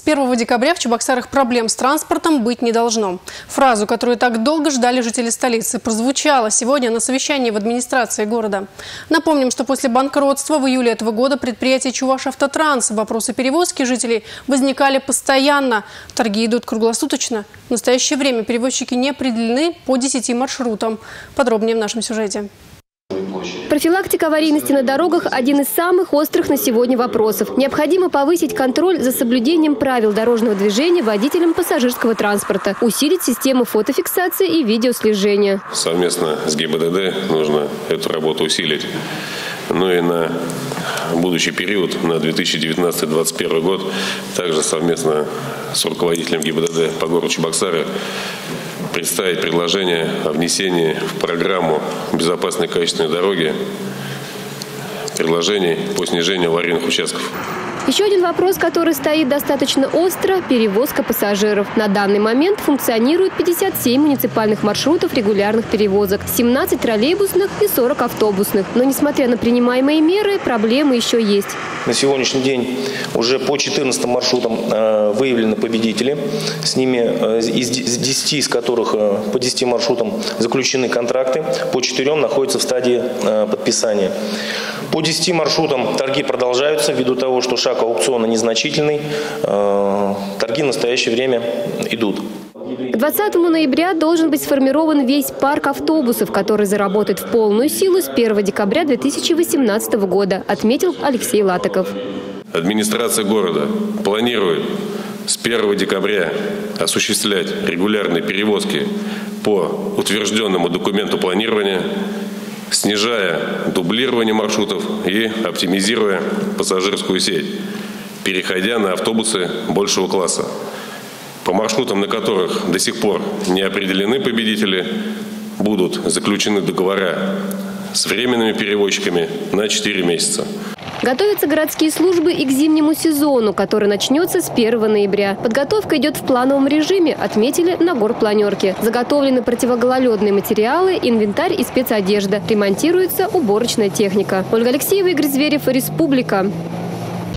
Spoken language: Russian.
С 1 декабря в Чебоксарах проблем с транспортом быть не должно. Фразу, которую так долго ждали жители столицы, прозвучала сегодня на совещании в администрации города. Напомним, что после банкротства в июле этого года предприятие «Чувашавтотранс» вопросы перевозки жителей возникали постоянно. Торги идут круглосуточно. В настоящее время перевозчики не определены по 10 маршрутам. Подробнее в нашем сюжете. Профилактика аварийности на дорогах – один из самых острых на сегодня вопросов. Необходимо повысить контроль за соблюдением правил дорожного движения водителям пассажирского транспорта, усилить систему фотофиксации и видеослежения. Совместно с ГИБДД нужно эту работу усилить. Ну и на будущий период, на 2019-2021 год, также совместно с руководителем ГИБДД по городу Чебоксары представить предложение о внесении в программу безопасной качественной дороги предложений по снижению аварийных участков. Еще один вопрос, который стоит достаточно остро – перевозка пассажиров. На данный момент функционирует 57 муниципальных маршрутов регулярных перевозок, 17 троллейбусных и 40 автобусных. Но несмотря на принимаемые меры, проблемы еще есть. На сегодняшний день уже по 14 маршрутам э, выявлены победители. С ними э, из 10 из которых э, по 10 маршрутам заключены контракты, по 4 находятся в стадии подписания. По 10 маршрутам торги продолжаются ввиду того, что шаг аукциона незначительный. Торги в настоящее время идут. К 20 ноября должен быть сформирован весь парк автобусов, который заработает в полную силу с 1 декабря 2018 года, отметил Алексей Латыков. Администрация города планирует с 1 декабря осуществлять регулярные перевозки по утвержденному документу планирования, снижая дублирование маршрутов и оптимизируя пассажирскую сеть, переходя на автобусы большего класса по маршрутам, на которых до сих пор не определены победители, будут заключены договора с временными перевозчиками на 4 месяца. Готовятся городские службы и к зимнему сезону, который начнется с 1 ноября. Подготовка идет в плановом режиме, отметили на горпланерке. Заготовлены противогололедные материалы, инвентарь и спецодежда. Ремонтируется уборочная техника. Ольга Алексеева, Игорь Зверев, Республика.